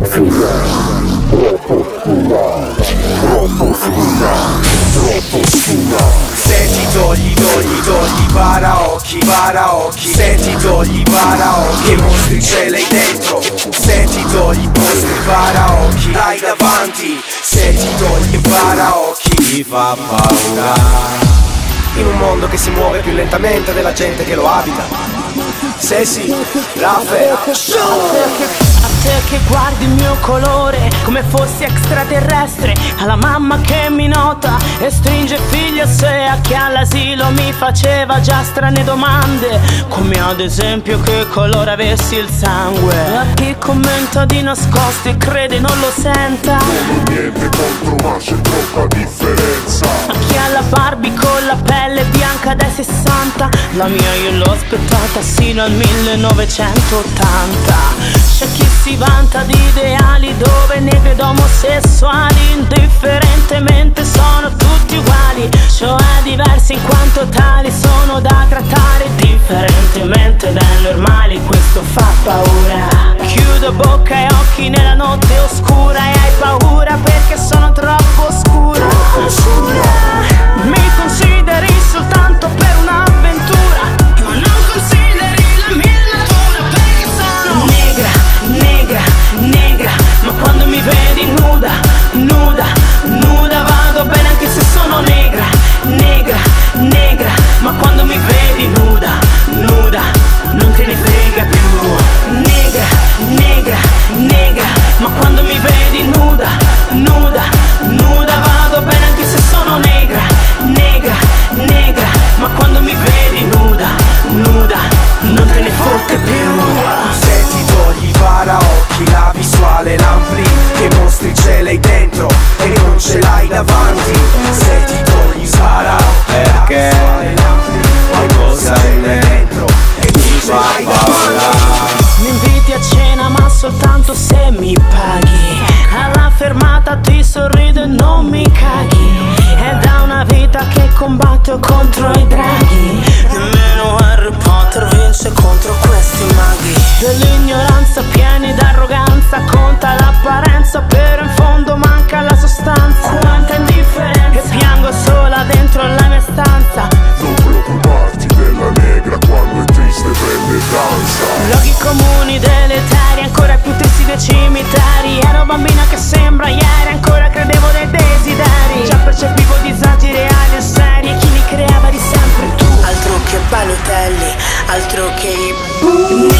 Fila, troppo fila, troppo fila, troppo fila. Senti togli, togli, togli, paraocchi, paraocchi che mostri ce l'hai dentro. Senti togli, mostri, paraocchi, hai davanti. Senti togli, paraocchi, ti fa paura? In un mondo che si muove più lentamente della gente che lo abita. Se sì, Raffaele A te che guardi il mio colore come fossi extraterrestre. Alla mamma che mi nota e stringe figli a sé A chi all'asilo mi faceva già strane domande. Come ad esempio che colore avessi il sangue. A chi commenta di nascosto e crede non lo senta. Non ho niente contro ma c'è troppa differenza. Bianca dai 60 La mia io l'ho aspettata sino al 1980 C'è chi si vanta di ideali dove negri ed omosessuali. Indifferentemente sono tutti uguali Cioè diversi in quanto tali. Sono da trattare Differentemente dai normali. Questo fa paura. Chiudo bocca e occhi nella notte oscura E hai paura perché qualcosa è dentro e ti fa paura. Mi inviti a cena ma soltanto se mi paghi. Alla fermata ti sorrido e non mi caghi. È da una vita che combatto contro i draghi. Nemmeno Harry Potter vince contro questi maghi. Dell'ignoranza pieni d'arroganza Conta l'apparenza però in fondo manca la sostanza. Quanta indifferenza. luoghi comuni deletari Ancora più tristi dei cimitari. Ero bambina che sembra ieri Ancora credevo dei desideri. Già percepivo disagi reali e seri E chi li creava di sempre? Tu. Altro che Balotelli, altro che i